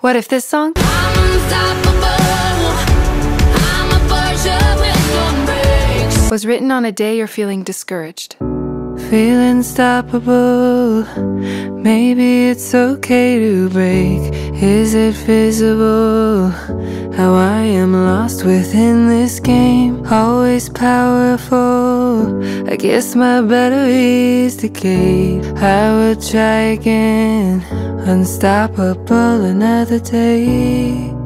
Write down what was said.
What if this song was written on a day you're feeling discouraged? Feel unstoppable. Maybe it's okay to break. Is it visible? How I am lost within this game. Always powerful. I guess my battery's decayed. I will try again. Unstoppable another day.